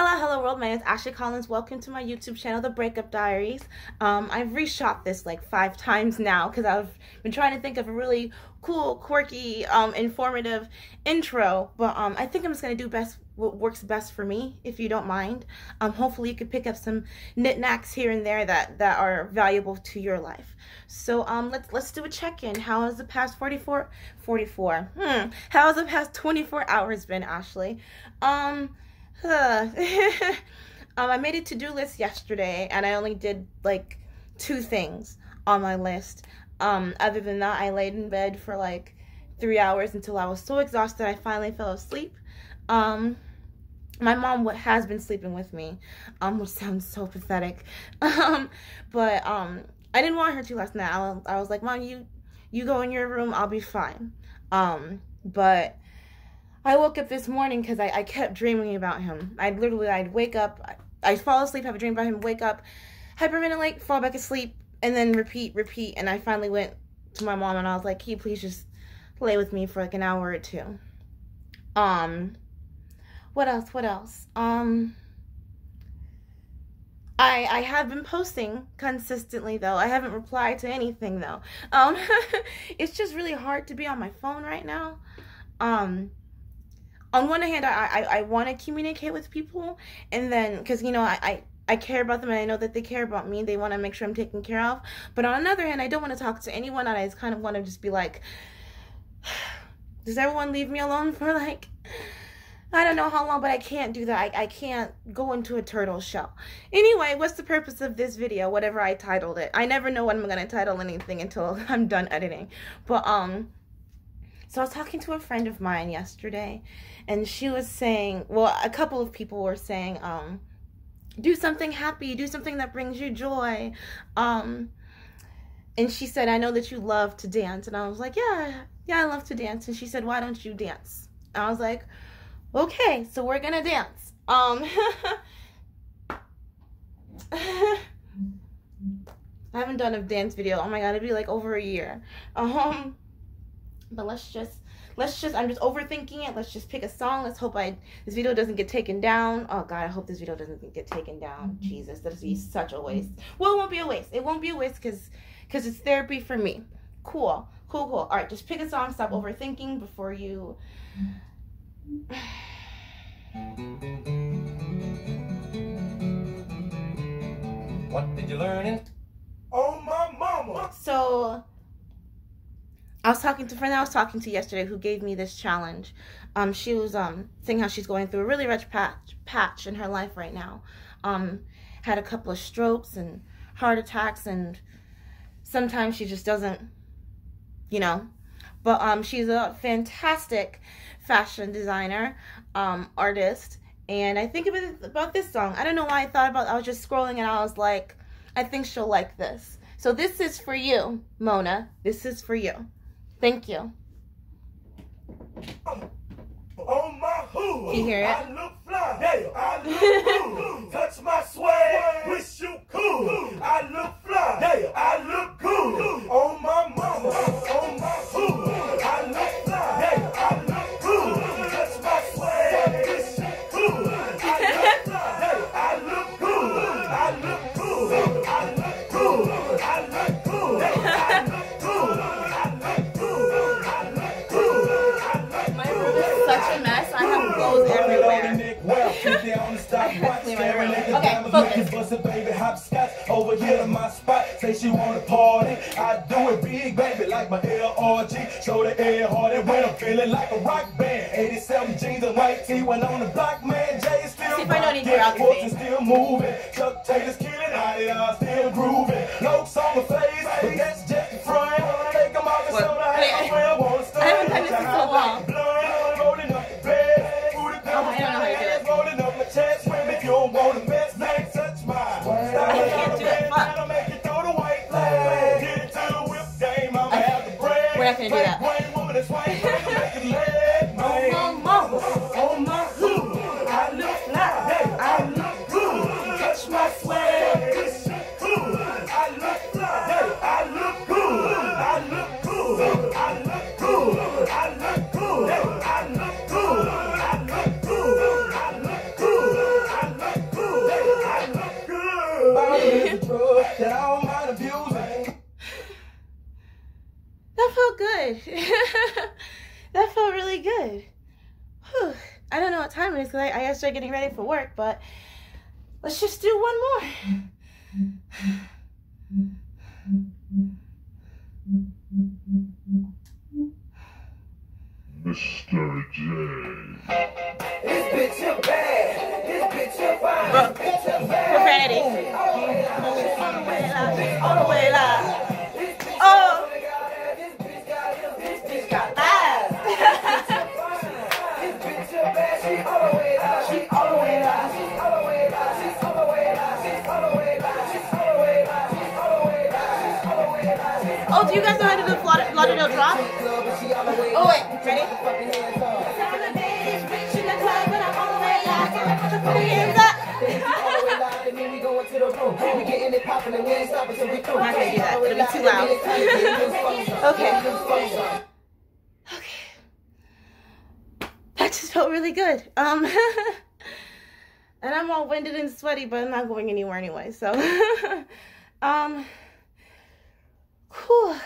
Hello, hello world. My name is Ashley Collins. Welcome to my YouTube channel, The Breakup Diaries. Um, I've reshot this like five times now because I've been trying to think of a really cool, quirky, um, informative intro. But um, I think I'm just gonna do best what works best for me, if you don't mind. Um, hopefully you could pick up some knickknacks here and there that that are valuable to your life. So um, let's let's do a check-in. How has the past 44, 44? Hmm. How has the past 24 hours been, Ashley? Um. um, I made a to-do list yesterday and I only did like two things on my list. Um, other than that, I laid in bed for like three hours until I was so exhausted I finally fell asleep. Um, my mom has been sleeping with me, um, which sounds so pathetic. Um, but um, I didn't want her to last night. I was, I was like, Mom, you you go in your room, I'll be fine. Um, but I woke up this morning because I, I kept dreaming about him. I'd literally, I'd wake up, I'd fall asleep, have a dream about him, wake up, hyperventilate, fall back asleep, and then repeat, repeat. And I finally went to my mom and I was like, can you please just lay with me for like an hour or two? Um, what else? What else? Um, I I have been posting consistently though. I haven't replied to anything though. Um, it's just really hard to be on my phone right now. Um, on one hand, I I, I want to communicate with people, and then because you know I, I I care about them and I know that they care about me. They want to make sure I'm taken care of. But on another hand, I don't want to talk to anyone. And I just kind of want to just be like, does everyone leave me alone for like, I don't know how long, but I can't do that. I, I can't go into a turtle shell. Anyway, what's the purpose of this video? Whatever I titled it. I never know what I'm going to title anything until I'm done editing. But, um, so I was talking to a friend of mine yesterday, and she was saying, well, a couple of people were saying, um, do something happy, do something that brings you joy. Um, and she said, I know that you love to dance. And I was like, yeah, yeah, I love to dance. And she said, why don't you dance? And I was like, okay, so we're going to dance. Um, I haven't done a dance video. Oh my God, it'd be like over a year. Um, but let's just let's just i'm just overthinking it. Let's just pick a song. Let's hope i this video doesn't get taken down. Oh god i hope this video doesn't get taken down. Mm-hmm. jesus that'd be such a waste. Well it won't be a waste. It won't be a waste because because it's therapy for me. Cool cool cool. All right just pick a song. Stop overthinking before you what did you learn in? Oh my mama. So I was talking to a friend I was talking to yesterday who gave me this challenge. Um, she was um saying how she's going through a really rough patch patch in her life right now. Um, had a couple of strokes and heart attacks, and sometimes she just doesn't, you know. But um, she's a fantastic fashion designer, um, artist, and I think about this song. I don't know why I thought about. I was just scrolling and I was like, I think she'll like this. So this is for you, Mona. This is for you. Thank you. On my hood, you hear it? I look fly. Yeah, I look cool. Touch my swag. Wish you cool. I look fly. Yeah, I look cool. On my I do it big, baby, like my LRG. Show the Ed Hardy when I'm feeling like a rock band. 87 jeans and white tee when on the block, man. Jay is still rocking. still moving. Chuck Taylor's killing. I still grooving. No song of face, not gonna do that. good. that felt really good. Whew. I don't know what time it is because I, I gotta start getting ready for work, but let's just do one more. Mr. J. This bitch a bad. This bitch a fine. Bro, this bitch a bad. All the way oh, do you guys know how to do Laud- Lauderdale drop? the Oh, wait, ready? The the the we the getting. I'm not gonna do that. It'll be too loud. Okay. Okay. That just felt really good. Um, and I'm all winded and sweaty, but I'm not going anywhere anyway. So, um, whew.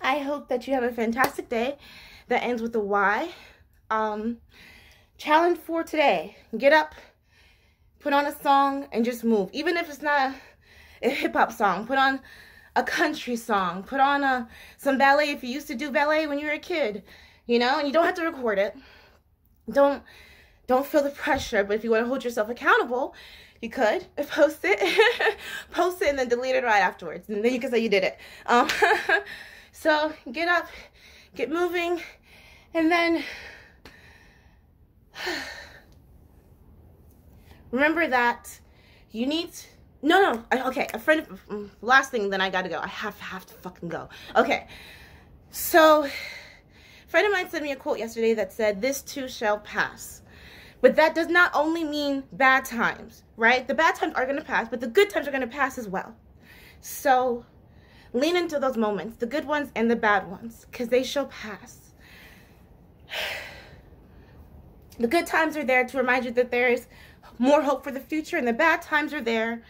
I hope that you have a fantastic day that ends with a Y. Um, challenge for today: get up, put on a song, and just move. Even if it's not a, a hip hop song, put on a country song, put on a some ballet if you used to do ballet when you were a kid, you know, and you don't have to record it. Don't don't feel the pressure, but if you want to hold yourself accountable, you could. Post it, post it, and then delete it right afterwards, and then you can say you did it. Um, so get up, get moving, and then remember that you need no no I- okay a friend mm, last thing then i gotta go. I have have to fucking go. Okay. So friend of mine sent me a quote yesterday that said this too shall pass but that does not only mean bad times right the bad times are going to pass but the good times are going to pass as well so lean into those moments the good ones and the bad ones because they shall pass the good times are there to remind you that there is more hope for the future, and the bad times are there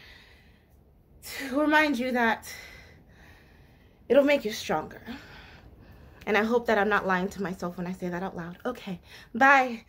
to remind you that it'll make you stronger. And I hope that I'm not lying to myself when I say that out loud. Okay, bye.